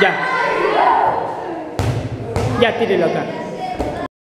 Ya. Ya, tírelo acá.